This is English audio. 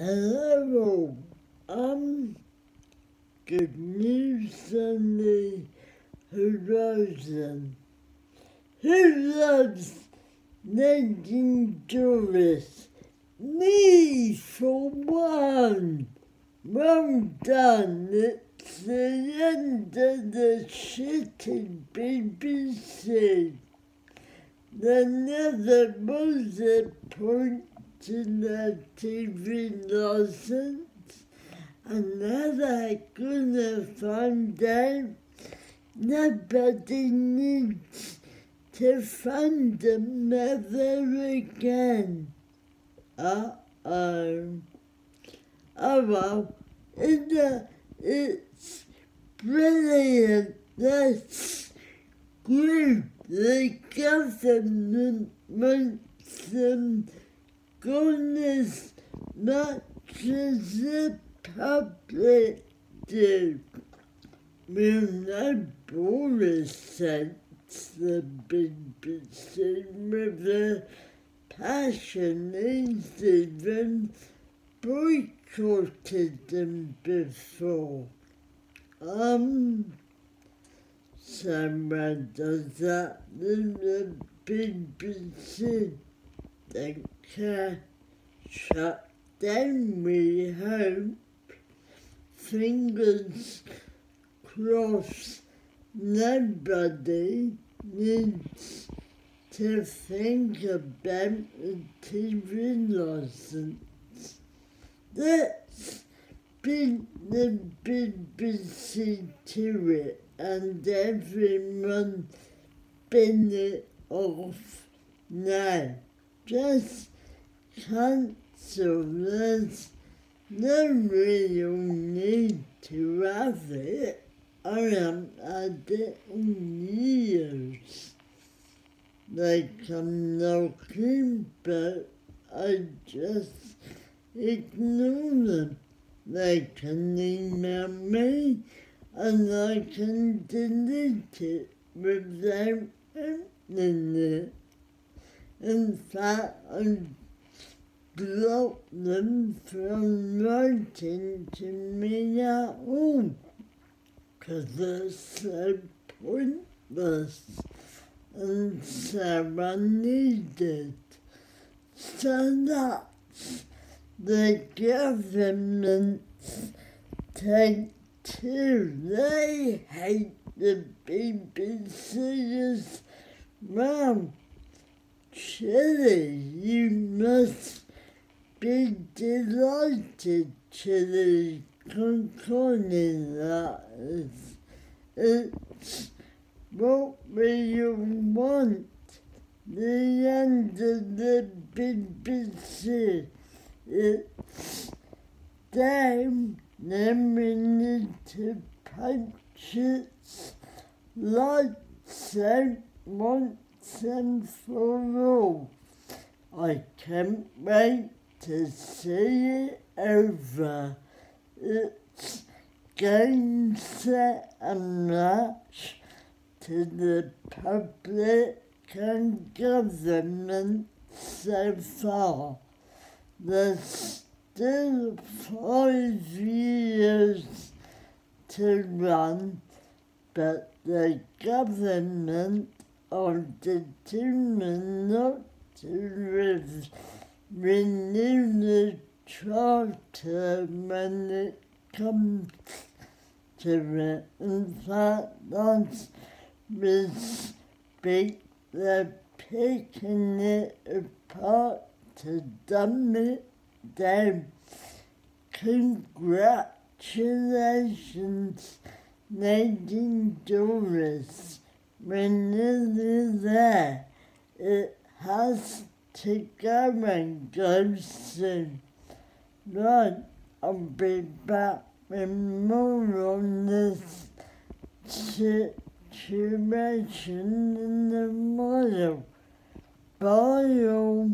Hello, I'm Good News the Horizon. Who loves making tourists? Me, for one. Well done. It's the end of the shitty BBC. There never was a point to the TV license, and now they're gonna find out nobody needs to find them ever again. Uh oh. Oh well, it's, uh, it's brilliant. That's good. The government wants them as much as the public. With no border sense, the BBC with a passion is even boycotted them before. Um, someone does that in the BBC. They can shut down, we hope. Fingers crossed, nobody needs to think about the TV license. That's been the BBC to it, and everyone been it off now. Just cancel. There's no real need to have it. It in years. They come knocking, but I just ignore them. They can email me and I can delete it without opening it. In fact, I blocked them from writing to me at all because it's so pointless and so unneeded. So that's the government's take too. They hate the BBC as Chile, you must be delighted, concerning that. It's, it's what we want. The end of the BBC. It's down, then we need to punch it lights out once all. I can't wait to see it over. It's game, set and match to the public and government so far. There's still five years to run, but the government are determined not to re- renew the charter when it comes to it. In fact, that's picking it apart to dumb it down. Congratulations, Nadine Dorries. We're nearly there. It has to go and go soon. Right, I'll be back with more on this situation in the model. Bye all.